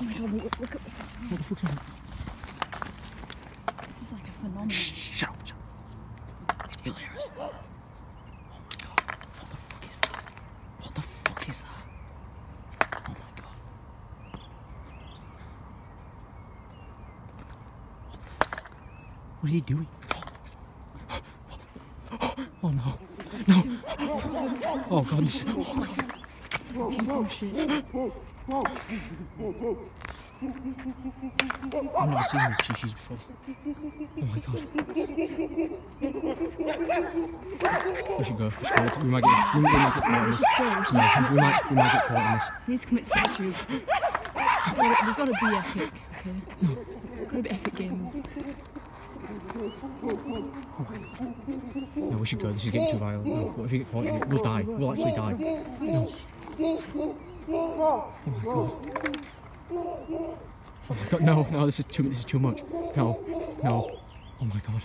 look, look at this. What the fuck's on? This is like a phenomenon. Shh, shut up, shut up. It's hilarious. Oh my god. What the fuck is that? What the fuck is that? Oh my god. What the fuck? What are you doing? Oh no. No. Oh, oh god, this oh god. Oh shit. I've never seen this species before. Oh my god. We should go. We, should go. we might get we, we might get caught in this. No, we might we might get caught in this. We need to commit to YouTube. We've gotta, be epic, okay? We've gotta be epic gamers. No, we should go. This is getting too violent. No, what if we get caught in it? We'll die. We'll actually die. No. Oh my god. Oh my god, no, no, this is too this is too much. No, no. Oh my god.